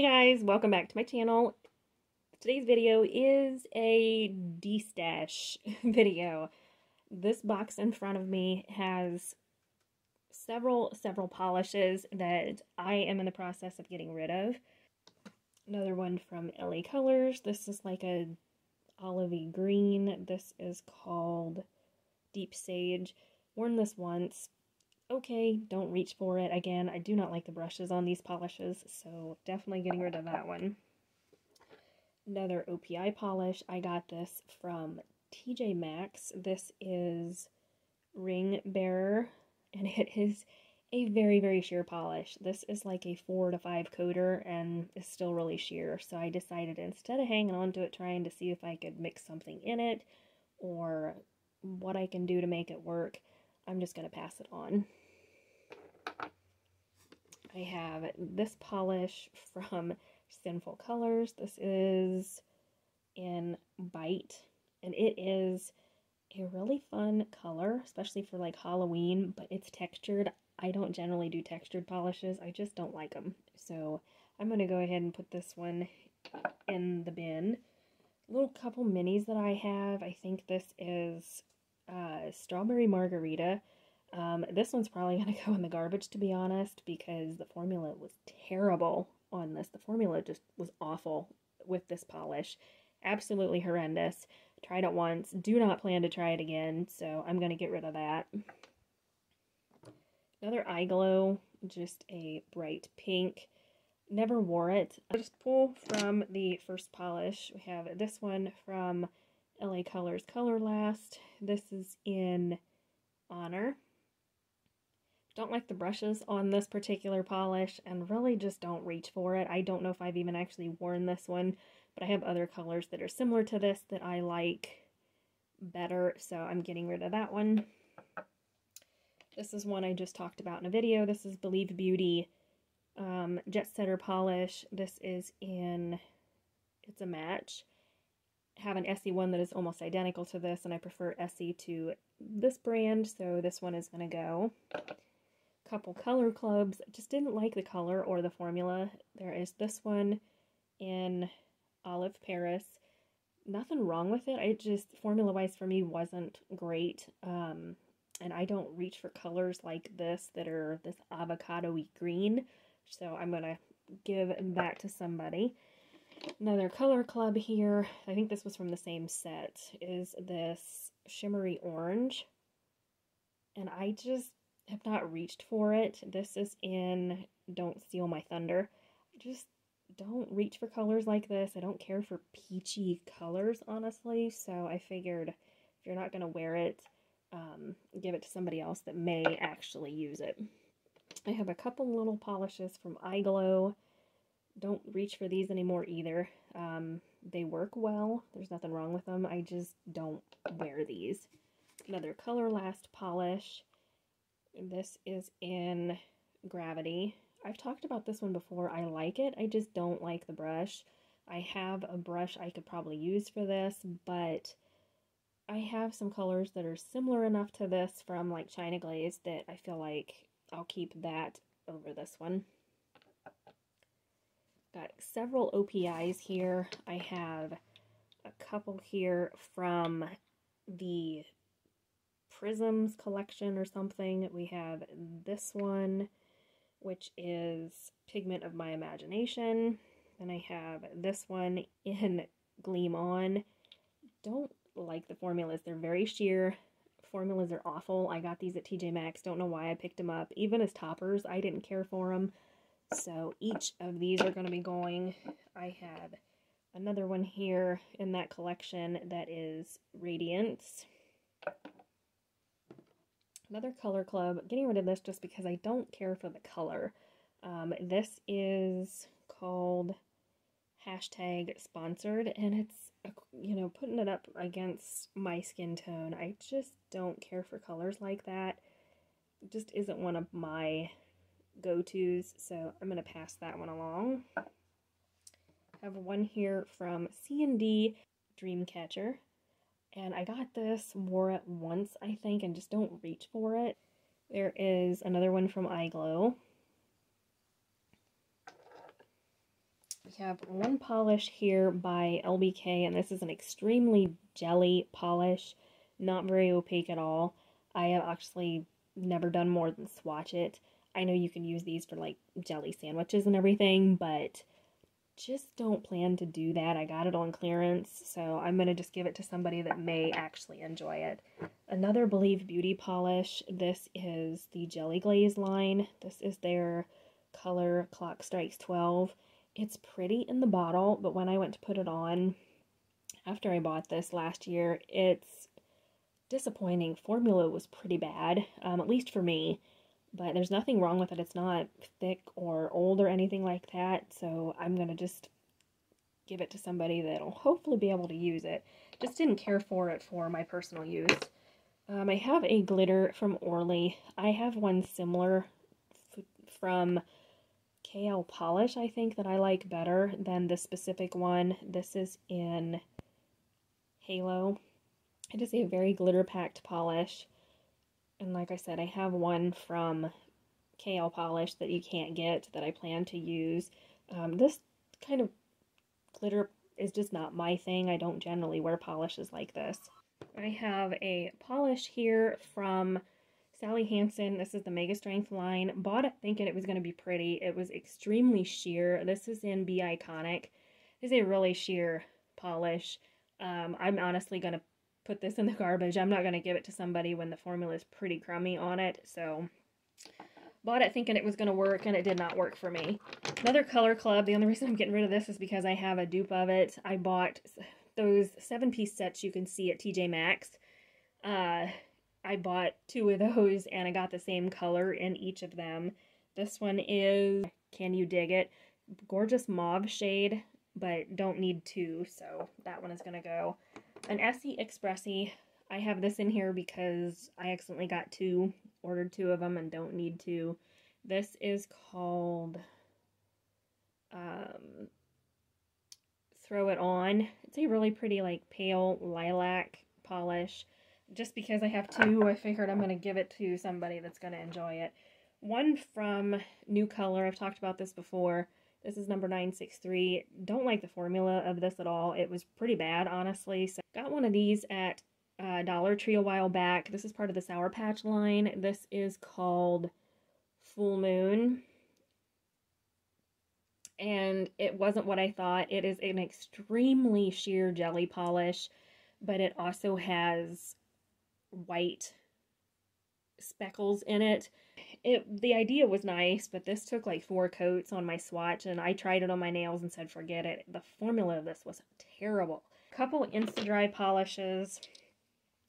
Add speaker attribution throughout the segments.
Speaker 1: Hey guys, welcome back to my channel. Today's video is a destash video. This box in front of me has several, several polishes that I am in the process of getting rid of. Another one from LA Colors. This is like a olivey green. This is called Deep Sage. Worn this once, okay, don't reach for it. Again, I do not like the brushes on these polishes, so definitely getting rid of that one. Another OPI polish. I got this from TJ Maxx. This is Ring Bearer, and it is a very, very sheer polish. This is like a four to five coater and is still really sheer. So I decided instead of hanging on to it, trying to see if I could mix something in it or what I can do to make it work, I'm just going to pass it on. I have this polish from Sinful Colors. This is in Bite, and it is a really fun color, especially for like Halloween, but it's textured. I don't generally do textured polishes. I just don't like them. So I'm going to go ahead and put this one in the bin. Little couple minis that I have. I think this is uh, Strawberry Margarita. Um, this one's probably going to go in the garbage, to be honest, because the formula was terrible on this. The formula just was awful with this polish. Absolutely horrendous. Tried it once. Do not plan to try it again, so I'm going to get rid of that. Another iGlow, just a bright pink. Never wore it. I'll just pull from the first polish. We have this one from LA Colors Color Last. This is in Honor. Don't like the brushes on this particular polish and really just don't reach for it. I don't know if I've even actually worn this one, but I have other colors that are similar to this that I like better, so I'm getting rid of that one. This is one I just talked about in a video. This is Believe Beauty um, Jet Setter Polish. This is in, it's a match. I have an Essie one that is almost identical to this, and I prefer Essie to this brand, so this one is going to go couple color clubs. Just didn't like the color or the formula. There is this one in Olive Paris. Nothing wrong with it. I just, formula wise for me, wasn't great. Um, and I don't reach for colors like this that are this avocado green. So I'm going to give that to somebody. Another color club here, I think this was from the same set, is this shimmery orange. And I just have not reached for it. This is in Don't Steal My Thunder. Just don't reach for colors like this. I don't care for peachy colors, honestly. So I figured if you're not going to wear it, um, give it to somebody else that may actually use it. I have a couple little polishes from iGlow. Don't reach for these anymore either. Um, they work well. There's nothing wrong with them. I just don't wear these. Another Color Last polish. This is in Gravity. I've talked about this one before. I like it. I just don't like the brush. I have a brush I could probably use for this, but I have some colors that are similar enough to this from like China Glaze that I feel like I'll keep that over this one. Got several OPIs here. I have a couple here from the Prisms collection or something. We have this one, which is Pigment of My Imagination. Then I have this one in Gleam On. Don't like the formulas. They're very sheer. Formulas are awful. I got these at TJ Maxx. Don't know why I picked them up. Even as toppers, I didn't care for them. So each of these are going to be going. I had another one here in that collection that is Radiance. Another color club. Getting rid of this just because I don't care for the color. Um, this is called hashtag sponsored and it's, you know, putting it up against my skin tone. I just don't care for colors like that. It just isn't one of my go-tos, so I'm going to pass that one along. I have one here from C&D Dreamcatcher. And I got this, wore it once, I think, and just don't reach for it. There is another one from iGlow. We have one polish here by LBK, and this is an extremely jelly polish, not very opaque at all. I have actually never done more than swatch it. I know you can use these for like jelly sandwiches and everything, but just don't plan to do that. I got it on clearance, so I'm going to just give it to somebody that may actually enjoy it. Another Believe Beauty polish. This is the Jelly Glaze line. This is their color Clock Strikes 12. It's pretty in the bottle, but when I went to put it on after I bought this last year, it's disappointing. Formula was pretty bad, um, at least for me but there's nothing wrong with it. It's not thick or old or anything like that. So I'm going to just give it to somebody that'll hopefully be able to use it. Just didn't care for it for my personal use. Um, I have a glitter from Orly. I have one similar from KL Polish, I think, that I like better than this specific one. This is in Halo. It is a very glitter-packed polish. And like I said, I have one from KL Polish that you can't get that I plan to use. Um, this kind of glitter is just not my thing. I don't generally wear polishes like this. I have a polish here from Sally Hansen. This is the Mega Strength line. Bought it thinking it was going to be pretty. It was extremely sheer. This is in Be Iconic. This is a really sheer polish. Um, I'm honestly going to put this in the garbage. I'm not going to give it to somebody when the formula is pretty crummy on it. So bought it thinking it was going to work and it did not work for me. Another Color Club. The only reason I'm getting rid of this is because I have a dupe of it. I bought those seven piece sets you can see at TJ Maxx. Uh, I bought two of those and I got the same color in each of them. This one is Can You Dig It? Gorgeous mauve shade, but don't need two, so that one is going to go an Essie Expressie. I have this in here because I accidentally got two, ordered two of them and don't need two. This is called um, Throw It On. It's a really pretty like pale lilac polish. Just because I have two, I figured I'm going to give it to somebody that's going to enjoy it. One from New Color, I've talked about this before. This is number 963. Don't like the formula of this at all. It was pretty bad, honestly. So got one of these at uh, Dollar Tree a while back. This is part of the Sour Patch line. This is called Full Moon. And it wasn't what I thought. It is an extremely sheer jelly polish, but it also has white speckles in it it the idea was nice, but this took like four coats on my swatch, and I tried it on my nails and said, forget it. The formula of this was terrible. Couple Insta-Dri polishes.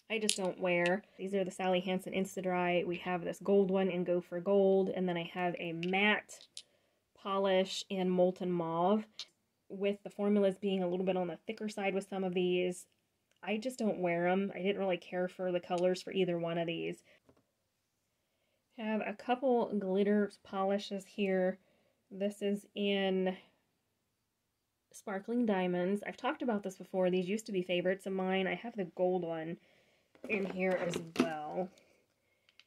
Speaker 1: I just don't wear. These are the Sally Hansen Insta-Dri. We have this gold one in Go for Gold, and then I have a matte polish in Molten Mauve. With the formulas being a little bit on the thicker side with some of these, I just don't wear them. I didn't really care for the colors for either one of these. Have a couple glitter polishes here. This is in Sparkling Diamonds. I've talked about this before. These used to be favorites of mine. I have the gold one in here as well.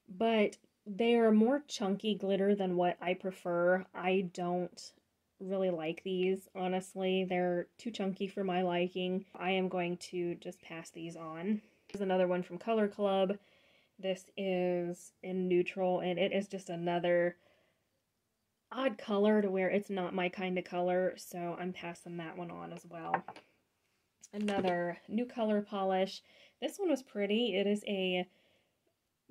Speaker 1: But they are more chunky glitter than what I prefer. I don't really like these, honestly. They're too chunky for my liking. I am going to just pass these on. There's another one from Color Club. This is in neutral, and it is just another odd color to where it's not my kind of color, so I'm passing that one on as well. Another new color polish. This one was pretty. It is a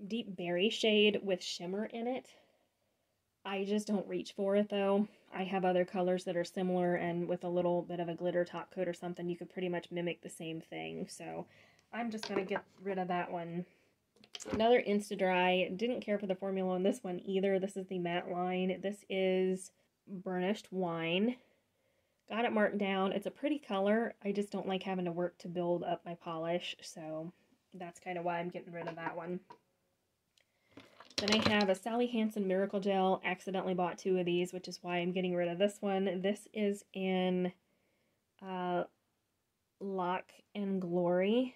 Speaker 1: deep berry shade with shimmer in it. I just don't reach for it though. I have other colors that are similar and with a little bit of a glitter top coat or something, you could pretty much mimic the same thing. So I'm just going to get rid of that one Another Insta-Dri. Didn't care for the formula on this one either. This is the matte line. This is burnished wine. Got it marked down. It's a pretty color. I just don't like having to work to build up my polish, so that's kind of why I'm getting rid of that one. Then I have a Sally Hansen Miracle Gel. Accidentally bought two of these, which is why I'm getting rid of this one. This is in uh, Lock and Glory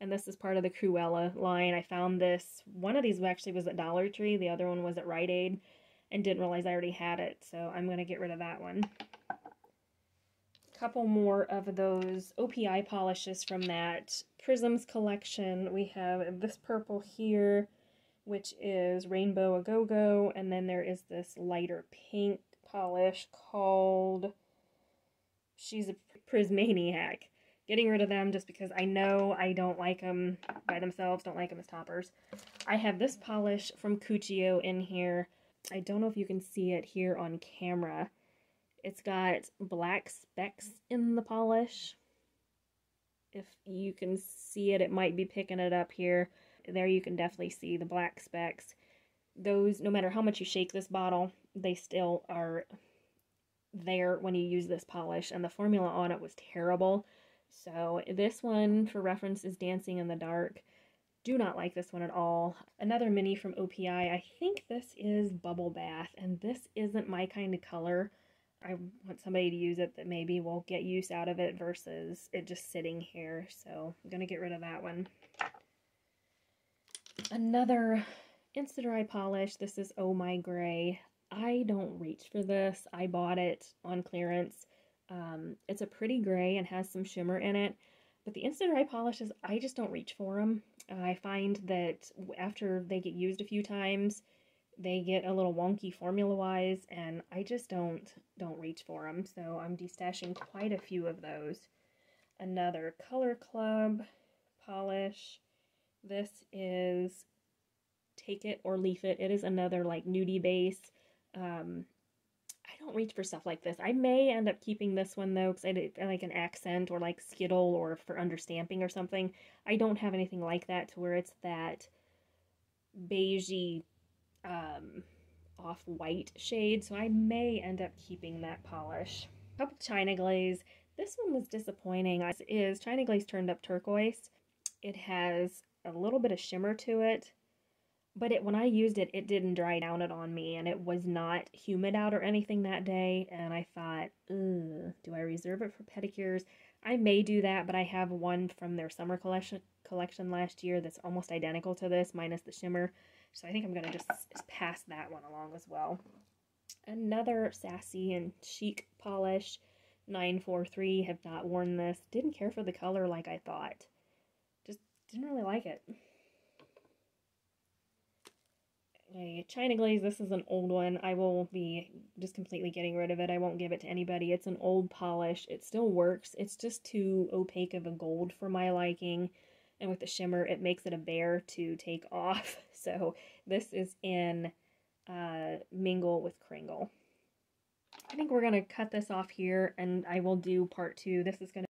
Speaker 1: and this is part of the Cruella line. I found this, one of these actually was at Dollar Tree, the other one was at Rite Aid, and didn't realize I already had it, so I'm going to get rid of that one. A couple more of those OPI polishes from that Prisms collection. We have this purple here, which is Rainbow A Go Go, and then there is this lighter pink polish called She's a Prismaniac. Getting rid of them just because I know I don't like them by themselves, don't like them as toppers. I have this polish from Cuccio in here. I don't know if you can see it here on camera. It's got black specks in the polish. If you can see it, it might be picking it up here. There you can definitely see the black specks. Those, no matter how much you shake this bottle, they still are there when you use this polish. And the formula on it was terrible. So this one, for reference, is Dancing in the Dark. Do not like this one at all. Another mini from OPI. I think this is Bubble Bath, and this isn't my kind of color. I want somebody to use it that maybe will get use out of it versus it just sitting here. So I'm going to get rid of that one. Another Insta-Dri polish. This is Oh My Gray. I don't reach for this. I bought it on clearance. Um, it's a pretty gray and has some shimmer in it. But the Insta-Dri polishes, I just don't reach for them. I find that after they get used a few times, they get a little wonky formula-wise, and I just don't don't reach for them. So I'm destashing quite a few of those. Another Color Club polish. This is Take It or Leaf It. It is another like nudie base. Um, I don't reach for stuff like this. I may end up keeping this one though, because I like an accent or like Skittle or for understamping or something. I don't have anything like that to where it's that beigey um, off-white shade, so I may end up keeping that polish. A Couple China Glaze. This one was disappointing. As is China Glaze turned up turquoise. It has a little bit of shimmer to it, but it when I used it, it didn't dry down it on me, and it was not humid out or anything that day. And I thought, do I reserve it for pedicures? I may do that, but I have one from their summer collection collection last year that's almost identical to this, minus the shimmer. So I think I'm gonna just pass that one along as well. Another sassy and chic polish, 943. Have not worn this. Didn't care for the color like I thought. Just didn't really like it a China Glaze. This is an old one. I will be just completely getting rid of it. I won't give it to anybody. It's an old polish. It still works. It's just too opaque of a gold for my liking. And with the shimmer, it makes it a bear to take off. So this is in uh, Mingle with Kringle. I think we're going to cut this off here and I will do part two. This is going to